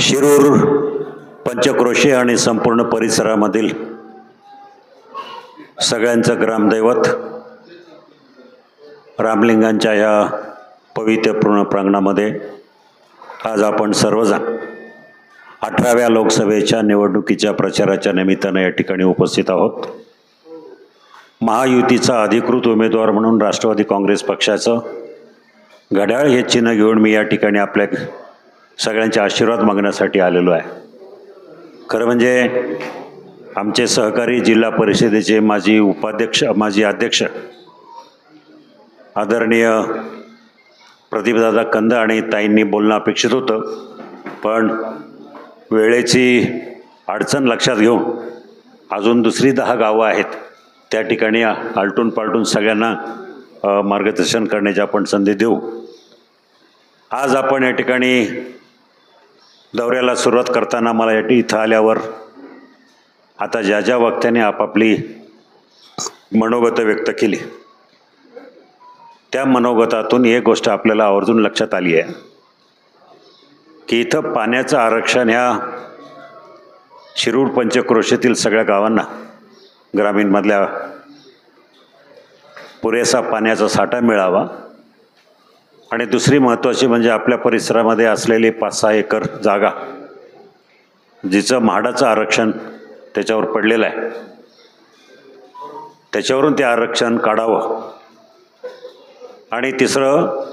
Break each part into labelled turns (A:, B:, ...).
A: शिरूर पंचक्रोशी आणि संपूर्ण परिसरामधील सगळ्यांचं ग्रामदैवत रामलिंगांच्या या पवित्रपूर्ण प्रांगणामध्ये आज आपण सर्वजण अठराव्या लोकसभेच्या निवडणुकीच्या प्रचाराच्या निमित्तानं या ठिकाणी उपस्थित आहोत. महायुतीचा अधिकृत उमेदवार म्हणून राष्ट्रवादी काँग्रेस पक्षाचं घड्याळ हे चिन्ह घेऊन मी या ठिकाणी आपल्या सगळ्यांचे आशीर्वाद मागण्यासाठी आलेलो आहे. खरं म्हणजे आमचे सहकारी जिल्हा परिषदेचे माजी उपाध्यक्ष माजी अध्यक्ष आदरणीय प्रदीपदादा कंद आणि ताईंनी बोलणं अपेक्षित होतं. पण वेळेची अडचण लक्षात घेऊन अजून दुसरी दहा गावं आहेत. त्या ठिकाणी आलटून पालटून सगळ्यांना मार्गदर्शन करण्याची आपण संधी देऊ. आज आपण या ठिकाणी दौऱ्याला सुरुवात करताना मला या इथं आल्यावर आता ज्या ज्या वक्त्याने आपापली मनोगतं व्यक्त केली त्या मनोगतातून एक गोष्ट आपल्याला आवर्जून लक्षात आली आहे की इथं पाण्याचं आरक्षण ह्या शिरूर पंचक्रोशीतील सगळ्या गावांना ग्रामीणमधल्या पुरेसा पाण्याचा साठा मिळावा आणि दुसरी महत्त्वाची म्हणजे आपल्या परिसरामध्ये असलेली पाच सहा एकर जागा जिचं म्हाडाचं आरक्षण त्याच्यावर पडलेलं आहे. त्याच्यावरून ते आरक्षण काढावं. आणि तिसरं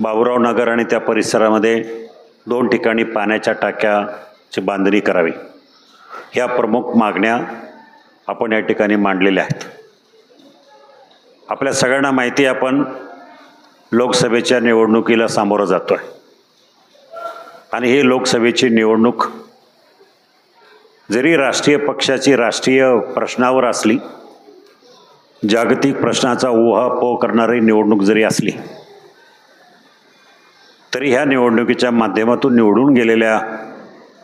A: बाबुराव नगर आणि त्या परिसरामध्ये दोन ठिकाणी पाण्याच्या टाक्याची बांधणी करावी. ह्या प्रमुख मागण्या आपण या ठिकाणी मांडलेल्या आहेत. आपल्या सगळ्यांना माहिती आपण लोकसभेच्या निवडणुकीला सामोरं जातो आहे आणि ही लोकसभेची निवडणूक जरी राष्ट्रीय पक्षाची राष्ट्रीय प्रश्नावर असली जागतिक प्रश्नाचा उहापोह करणारी निवडणूक जरी असली तरी ह्या निवडणुकीच्या माध्यमातून निवडून गेलेल्या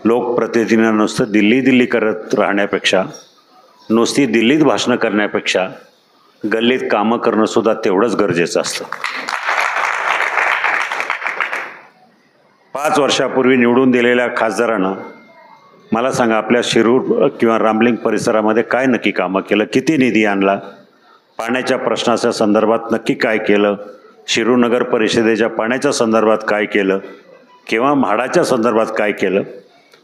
A: लोकप्रतिनिधींना नुसतं दिल्ली दिल्ली करत राहण्यापेक्षा नुसती दिल्लीत भाषणं करण्यापेक्षा गल्लीत कामं करणंसुद्धा तेवढंच गरजेचं असतं. पाच वर्षापूर्वी निवडून दिलेल्या खासदारानं मला सांगा आपल्या शिरूर किंवा रामलिंग परिसरामध्ये काय नक्की कामं केलं? किती निधी आणला? पाण्याच्या प्रश्नाच्या संदर्भात नक्की काय केलं? शिरूर नगर परिषदेच्या पाण्याच्या संदर्भात काय केलं? किंवा म्हाडाच्या संदर्भात काय केलं?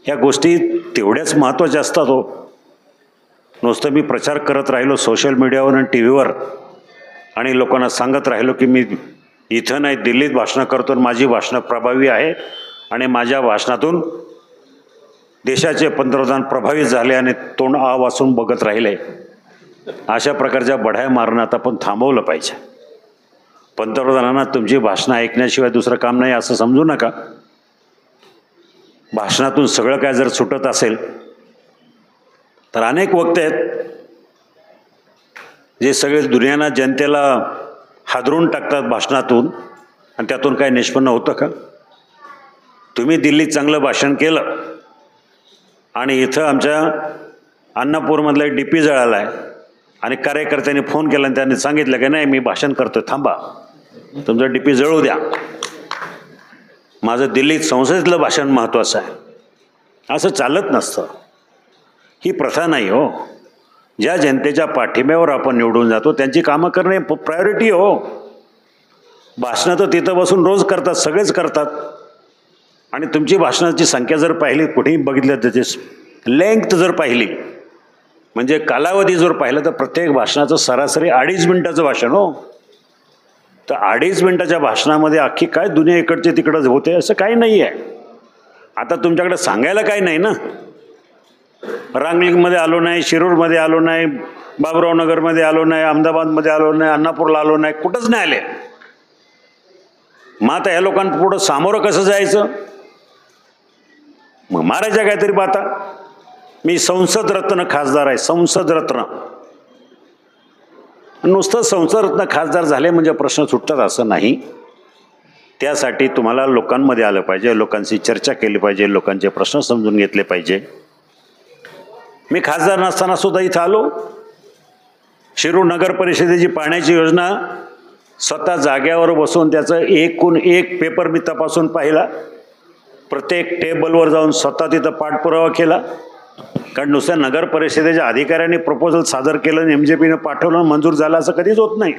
A: ह्या गोष्टी तेवढ्याच महत्त्वाच्या असतात हो. नुसतं मी प्रचार करत राहिलो सोशल मीडियावर आणि टी व्हीवर आणि लोकांना सांगत राहिलो की मी इथं नाही दिल्लीत भाषणं करतो आणि माझी भाषणं प्रभावी आहे. आणि माझ्या भाषणातून देशाचे पंतप्रधान प्रभावित झाले आणि तोंड आ वाचून बघत राहिले. अशा प्रकारच्या बढाया मारणं आता आपण थांबवलं पाहिजे. पंतप्रधानांना तुमची भाषणं ऐकण्याशिवाय दुसरं काम नाही असं समजू नका. भाषणातून सगळं काय जर सुटत असेल तर अनेक वक्ते आहेत जे सगळे दुनियाना जनतेला हादरून टाकतात भाषणातून. आणि त्यातून काय निष्पन्न होतं का? तुम्ही दिल्लीत चांगलं भाषण केलं. आणि इथं आमच्या अन्नापूरमधला एक डी पी जळाला आहे आणि कार्यकर्त्यांनी फोन केला आणि त्यांनी सांगितलं की नाही मी भाषण करतो थांबा. तुमचं डी पी जळू द्या. माझं दिल्लीत संसदेतलं भाषण महत्त्वाचं आहे. असं चालत नसतं. ही प्रथा नाही हो. ज्या जनतेच्या पाठिंब्यावर आपण निवडून जातो त्यांची कामं करणे प्रायोरिटी हो. भाषणं तर तिथं बसून रोज करतात सगळेच करतात. आणि तुमची भाषणाची संख्या जर पाहिली कुठेही बघितलं त्याची लेंथ जर पाहिली म्हणजे कालावधी जर पाहिलं तर प्रत्येक भाषणाचं सरासरी अडीच मिनटाचं भाषण हो. तर अडीच मिनटाच्या भाषणामध्ये अख्खी काय दुनिया इकडचे तिकडं होते असं काही नाही आहे आता तुमच्याकडे सांगायला काही नाही ना. रांगलिंगमध्ये आलो नाही शिरूरमध्ये आलो नाही बाबुराव नगरमध्ये आलो नाही अहमदाबादमध्ये आलो नाही अन्नापूरला आलो नाही कुठंच नाही आले. मग आता या लोकांपुढं सामोरं कसं जायचं? मग मारायच्या काहीतरी बाता मी संसद रत्न खासदार आहे संसद रत्न. नुसतं संसद रत्न खासदार झाले म्हणजे प्रश्न सुटतात असं नाही. त्यासाठी तुम्हाला लोकांमध्ये आलं पाहिजे लोकांशी चर्चा केली पाहिजे लोकांचे प्रश्न समजून घेतले पाहिजे. मी खासदार नसताना सुद्धा इथं आलो. शिरूर नगर परिषदेची पाण्याची योजना स्वतः जाग्यावर बसून त्याचं एकूण एक पेपर मी तपासून पाहिला. प्रत्येक टेबलवर जाऊन स्वतः तिथं पाठपुरावा केला. कारण नुसत्या नगर परिषदेच्या अधिकाऱ्यांनी प्रपोजल सादर केलं आणि एम जे पीनं पाठवलं मंजूर झालं असं कधीच होत नाही.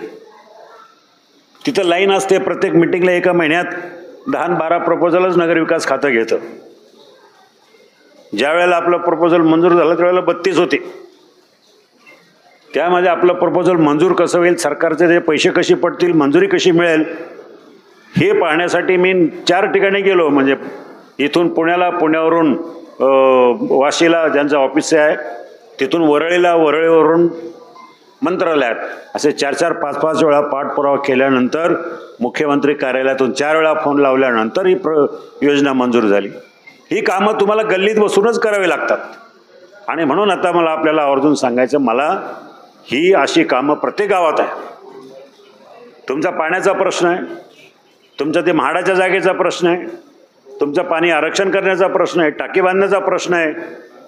A: तिथं लाईन असते प्रत्येक मिटिंगला एका महिन्यात दहा बारा प्रपोजलच नगरविकास खातं घेतं. ज्या वेळेला आपलं प्रपोजल मंजूर झालं त्यावेळेला बत्तीस होते. त्यामध्ये आपलं प्रपोजल मंजूर कसं होईल सरकारचे ते पैसे कसे पडतील मंजुरी कशी मिळेल हे पाहण्यासाठी मी चार ठिकाणी गेलो. म्हणजे इथून पुण्याला पुण्यावरून वाशीला ज्यांचं ऑफिस आहे तिथून वरळीला वरळीवरून मंत्रालयात असे चार चार पाच पाच वेळा पाठपुरावा केल्यानंतर मुख्यमंत्री कार्यालयातून चार वेळा फोन लावल्यानंतर ही प्र योजना मंजूर झाली. ही कामं तुम्हाला गल्लीत बसूनच करावी लागतात. आणि म्हणून आता मला आपल्याला आवर्जून सांगायचं मला ही अशी कामं प्रत्येक गावात आहे. तुमचा पाण्याचा प्रश्न आहे तुमचा ते म्हाडाच्या जागेचा प्रश्न आहे तुमचं पाणी आरक्षण करण्याचा प्रश्न आहे टाकी बांधण्याचा प्रश्न आहे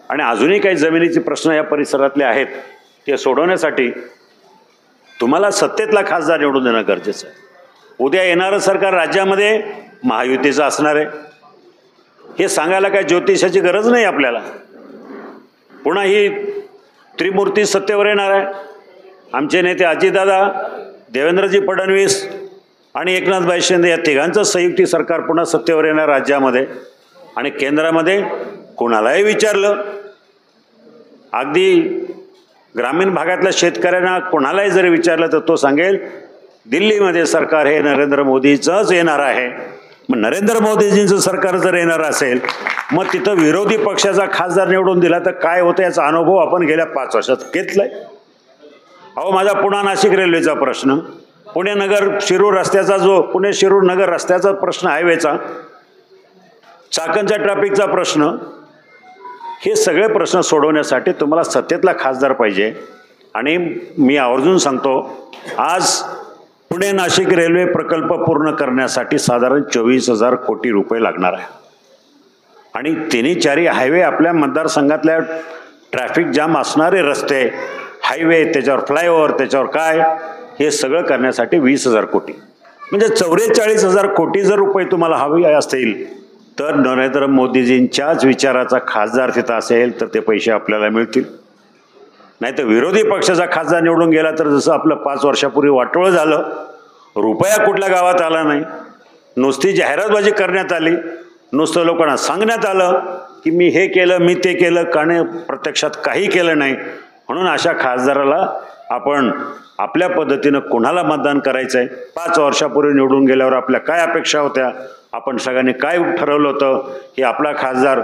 A: आणि अजूनही काही जमिनीचे प्रश्न या परिसरातले आहेत ते सोडवण्यासाठी तुम्हाला सत्तेतला खासदार निवडून देणं गरजेचं आहे. उद्या येणारं सरकार राज्यामध्ये महायुतीचं असणार आहे. हे सांगायला काय ज्योतिषाची गरज नाही आपल्याला. पुन्हा ही त्रिमूर्ती सत्तेवर येणार आहे. आमचे नेते अजितदादा देवेंद्रजी फडणवीस आणि एकनाथभाई शिंदे या तिघांचं संयुक्ती सरकार पुन्हा सत्तेवर येणार राज्यामध्ये. आणि केंद्रामध्ये कोणालाही विचारलं अगदी ग्रामीण भागातल्या शेतकऱ्यांना कोणालाही जरी विचारलं तर तो सांगेल दिल्लीमध्ये सरकार हे नरेंद्र मोदीचंच येणार आहे. मग नरेंद्र मोदीजींचं सरकार जर येणार असेल मग तिथं विरोधी पक्षाचा खासदार निवडून दिला तर काय होतं याचा अनुभव आपण गेल्या पाच वर्षात घेतलाय. अहो माझा पुणा नाशिक रेल्वेचा प्रश्न. पुणे नगर शिरूर रस्त्याचा जो पुणे शिरूर नगर रस्त्याचा प्रश्न हायवेचा चाकणच्या ट्रॅफिकचा प्रश्न हे सगळे प्रश्न सोडवण्यासाठी तुम्हाला सत्तेतला खासदार पाहिजे. आणि मी आवर्जून सांगतो आज पुणे नाशिक रेल्वे प्रकल्प पूर्ण करण्यासाठी साधारण चोवीस हजार कोटी रुपये लागणार आहे. आणि तिन्ही चारी हायवे आपल्या मतदारसंघातल्या ट्रॅफिक जाम असणारे रस्ते हायवे त्याच्यावर फ्लायओव्हर त्याच्यावर काय हे सगळं करण्यासाठी वीस हजार कोटी. म्हणजे चौवेचाळीस हजार कोटी जर रुपये तुम्हाला हवे असतील तर नरेंद्र मोदीजींच्याच विचाराचा खासदार तिथं असेल तर ते पैसे आपल्याला मिळतील. नाही तर विरोधी पक्षाचा खासदार निवडून गेला तर जसं आपलं पाच वर्षापूर्वी वाटोळं झालं रुपया कुठल्या गावात आला नाही. नुसती जाहिरातबाजी करण्यात आली. नुसतं लोकांना सांगण्यात आलं की मी हे केलं मी ते केलं कारण प्रत्यक्षात काही केलं नाही. म्हणून अशा खासदाराला आपण आपल्या पद्धतीनं कोणाला मतदान करायचं आहे पाच वर्षापूर्वी निवडून गेल्यावर आपल्या काय अपेक्षा होत्या? आपण सगळ्यांनी काय ठरवलं होतं? की आपला खासदार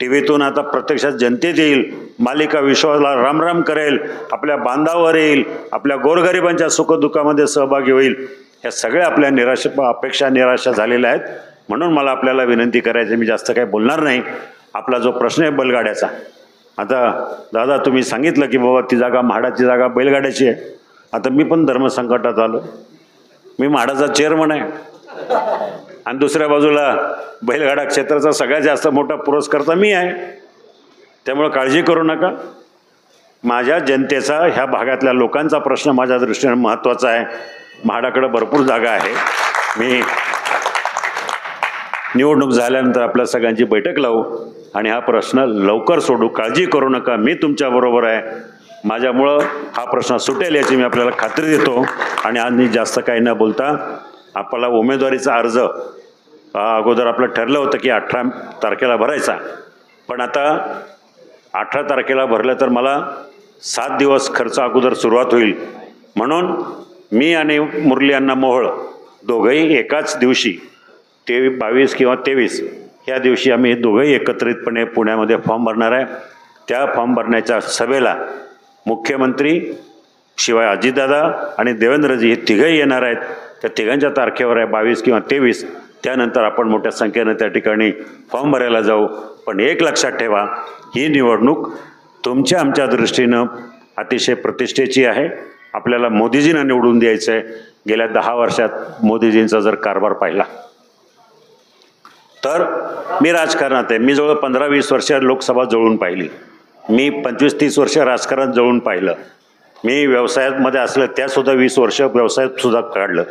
A: टी व्हीतून आता प्रत्यक्षात जनतेत येईल. मालिका विश्वाला रामराम करेल. आपल्या बांधावर येईल. आपल्या गोरगरिबांच्या सुखदुःखामध्ये सहभागी होईल. ह्या सगळ्या आपल्या निराश अपेक्षा निराशा झालेल्या आहेत. म्हणून मला आपल्याला विनंती करायची मी जास्त काही बोलणार नाही. आपला जो प्रश्न आहे बैलगाड्याचा. आता दादा तुम्ही सांगितलं की बाबा ती जागा म्हाडाची जागा बैलगाड्याची आहे. आता मी पण धर्मसंकटात आलो. मी म्हाडाचा चेअरमन आहे. आणि दुसऱ्या बाजूला बैलगाडा क्षेत्राचा सगळ्यात जास्त मोठा पुरस्कर्ता मी आहे. त्यामुळं काळजी करू नका. माझ्या जनतेचा ह्या भागातल्या लोकांचा प्रश्न माझ्या दृष्टीने महत्त्वाचा आहे. म्हाडाकडं भरपूर जागा आहे. मी निवडणूक झाल्यानंतर आपल्या सगळ्यांची बैठक लावू आणि हा प्रश्न लवकर सोडू. काळजी करू नका. मी तुमच्याबरोबर आहे. माझ्यामुळं हा प्रश्न सुटेल याची मी आपल्याला खात्री देतो. आणि आज मी जास्त काही न बोलता आपला उमेदवारीचा अर्ज अगोदर आपलं ठरलं होतं की अठरा तारखेला भरायचा. पण आता अठरा तारखेला भरलं तर मला सात दिवस खर्च अगोदर सुरुवात होईल. म्हणून मी आणि मुरली यांना मोहळ दोघंही एकाच दिवशी ते बावीस किंवा तेवीस ह्या दिवशी आम्ही दोघंही एकत्रितपणे पुण्यामध्ये फॉर्म भरणार आहे. त्या फॉर्म भरण्याच्या सभेला मुख्यमंत्री शिवाय अजितदादा आणि देवेंद्रजी हे तिघंही येणार आहेत. त्या तिघांच्या तारखेवर आहे बावीस किंवा तेवीस. त्यानंतर आपण मोठ्या संख्येनं त्या ठिकाणी फॉर्म भरायला जाऊ. पण एक लक्षात ठेवा ही निवडणूक तुमच्या आमच्या दृष्टीनं अतिशय प्रतिष्ठेची आहे. आपल्याला मोदीजींना निवडून द्यायचं आहे गेल्या दहा वर्षात मोदीजींचा जर कारभार पाहिला तर मी राजकारणात आहे. मी जवळ पंधरा वीस वर्ष लोकसभा जवळून पाहिली. मी पंचवीस तीस वर्ष राजकारण जवळून पाहिलं. मी व्यवसायामध्ये असलं त्यासुद्धा वीस वर्ष व्यवसायात सुद्धा काढलं.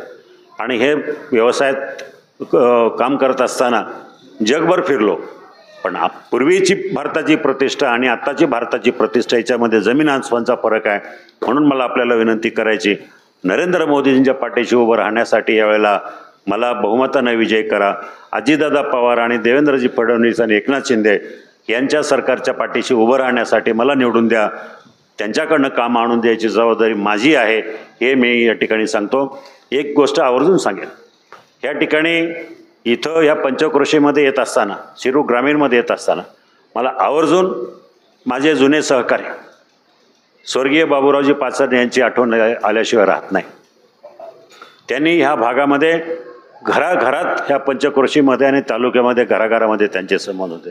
A: आणि हे व्यवसायात काम करत असताना जगभर फिरलो. पण पूर्वीची भारताची प्रतिष्ठा आणि आत्ताची भारताची प्रतिष्ठा याच्यामध्ये जमीन आसमानचा फरक आहे म्हणून मला आपल्याला विनंती करायची. नरेंद्र मोदीजींच्या पाठीशी उभं राहण्यासाठी यावेळेला मला बहुमतानं विजय करा. अजितदादा पवार आणि देवेंद्रजी फडणवीस आणि एकनाथ शिंदे यांच्या सरकारच्या पाठीशी उभं राहण्यासाठी मला निवडून द्या. त्यांच्याकडनं काम आणून द्यायची जबाबदारी माझी आहे हे मी या ठिकाणी सांगतो. एक गोष्ट आवर्जून सांगेन. या ठिकाणी इथं ह्या पंचक्रोशीमध्ये येत असताना शिरू ग्रामीणमध्ये येत असताना मला आवर्जून माझे जुने सहकारी स्वर्गीय बाबूरावजी पाचर यांची आठवण आल्याशिवाय राहत नाही. त्यांनी ह्या भागामध्ये घराघरात ह्या पंचक्रोशीमध्ये आणि तालुक्यामध्ये घराघरामध्ये त्यांचे संबंध होते.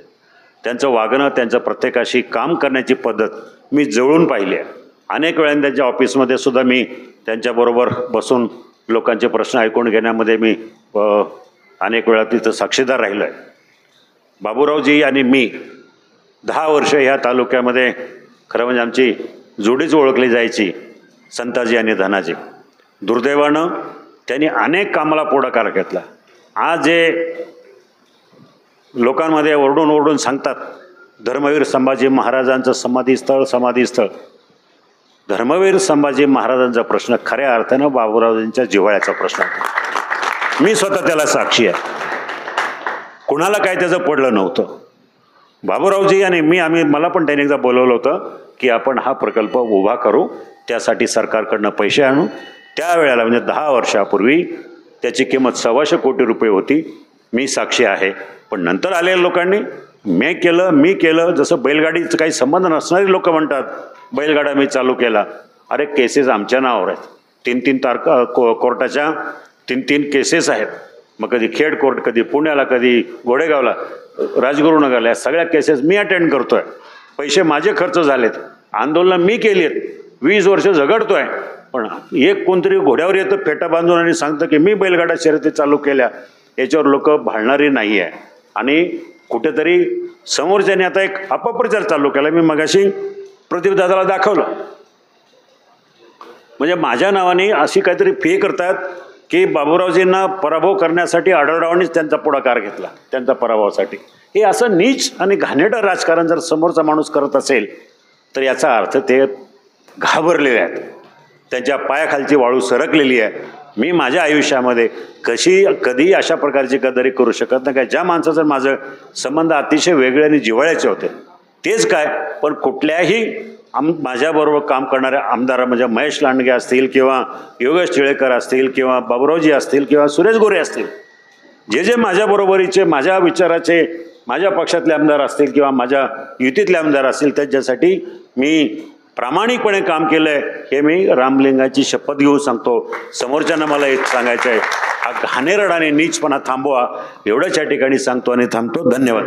A: त्यांचं वागणं त्यांचं प्रत्येकाशी काम करण्याची पद्धत मी जवळून पाहिली आहे. अनेक वेळाने त्यांच्या ऑफिसमध्ये सुद्धा मी त्यांच्याबरोबर बसून लोकांचे प्रश्न ऐकून घेण्यामध्ये मी अनेक वेळा तिथं साक्षीदार राहिलो आहे बाबूरावजी आणि मी दहा वर्ष ह्या तालुक्यामध्ये खरं म्हणजे आमची जोडीच ओळखली जायची संताजी आणि धनाजी. दुर्दैवानं त्यांनी अनेक कामाला पुढाकार घेतला. आज जे लोकांमध्ये ओरडून ओरडून सांगतात धर्मवीर संभाजी महाराजांचं समाधीस्थळ समाधीस्थळ. धर्मवीर संभाजी महाराजांचा प्रश्न खऱ्या अर्थानं बाबूराजांच्या जिव्हाळ्याचा प्रश्न होता. मी स्वतः त्याला साक्षी आहे. कुणाला काय त्याचं पडलं नव्हतं. बाबूरावजी आणि मी आम्ही मला पण त्यांनी एकदा बोलवलं होतं की आपण हा प्रकल्प उभा करू त्यासाठी सरकारकडनं पैसे आणू. त्यावेळेला म्हणजे दहा वर्षापूर्वी त्याची किंमत सव्वाशे कोटी रुपये होती. मी साक्षी आहे. पण नंतर आलेल्या लोकांनी मी केलं मी केलं. जसं बैलगाडीचं काही संबंध नसणारी लोक म्हणतात बैलगाडा मी चालू केला. अरे केसेस आमच्या नावावर आहेत. तीन तीन तारखा को कोर्टाच्या तीन तीन केसेस आहेत. मग कधी खेड कोर्ट कधी पुण्याला कधी घोडेगावला राजगुरुनगरला या सगळ्या केसेस मी अटेंड करतो आहे पैसे माझे खर्च झालेत. आंदोलनं मी केली आहेत वीस वर्ष झगडतोय. पण एक कोणतरी घोड्यावर येतं फेटा बांधून आणि सांगतं की मी बैलगाडा शर्यती चालू केल्या. याच्यावर लोक भाळणारी नाही आहे आणि कुठेतरी समोरच्याने आता एक अपप्रचार चालू केला. मी मगाशी प्रदीप दादाला दाखवलं. म्हणजे माझ्या नावाने अशी काहीतरी फे करतात की बाबूरावजींना पराभव करण्यासाठी आढळरावांनीच त्यांचा पुढाकार घेतला त्यांचा पराभवासाठी. हे असं नीच आणि घाणेडं राजकारण जर समोरचा माणूस करत असेल तर याचा अर्थ ते घाबरलेले आहेत. त्यांच्या पायाखालची वाळू सरकलेली आहे. मी माझ्या आयुष्यामध्ये कशी कधीही अशा प्रकारची गद्दारी करू शकत नाही. काय ज्या माणसाचं माझं संबंध अतिशय वेगळे आणि जिव्हाळ्याचे होते तेच काय? पण कुठल्याही आम माझ्याबरोबर काम करणाऱ्या आमदार म्हणजे महेश लांडगे असतील किंवा योगेश टिळेकर असतील किंवा बाबुरावजी असतील किंवा सुरेश गोरे असतील जे जे माझ्या बरोबरीचे माझ्या विचाराचे माझ्या पक्षातले आमदार असतील किंवा माझ्या युतीतले आमदार असतील त्याच्यासाठी मी प्रामाणिकपणे काम केलंय हे मी रामलिंगाची शपथ घेऊन सांगतो. समोरच्यांना मला एक सांगायचं आहे हा घाणेरड आणि नीचपणा थांबवा. एवढंच या ठिकाणी सांगतो आणि थांबतो. धन्यवाद.